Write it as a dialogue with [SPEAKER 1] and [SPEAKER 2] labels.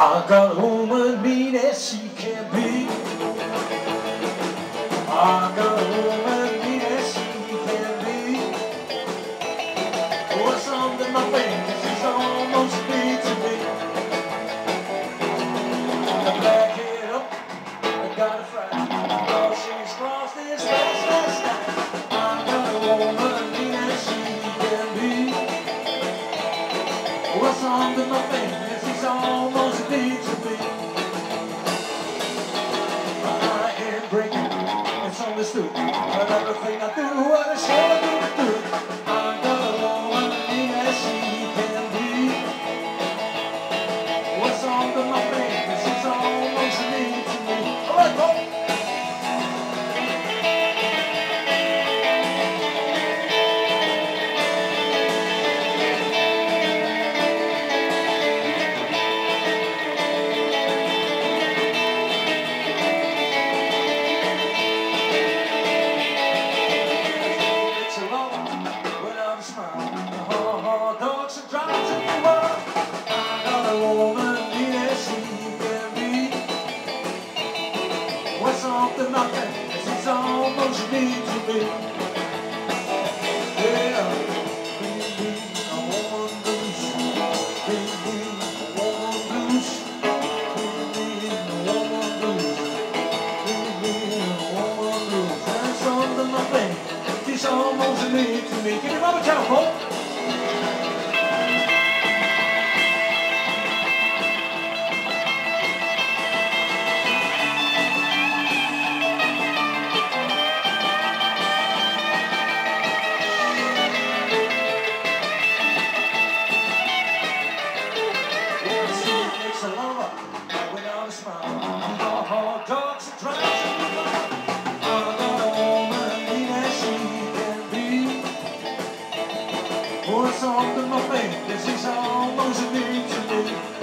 [SPEAKER 1] I got a woman mean as she can be. I got a woman mean as she can be. What's under my fingers under my fingers is almost big to me. I ain't breaking, it's understood. But everything I do, I do do. I got a woman mean as she can be. What's under my fingers is almost big Something nothing? It's almost need to be. Makes a lover without a smile. Dogs the world. I got a woman mean as she can be. What's off in my fingers is almost a million.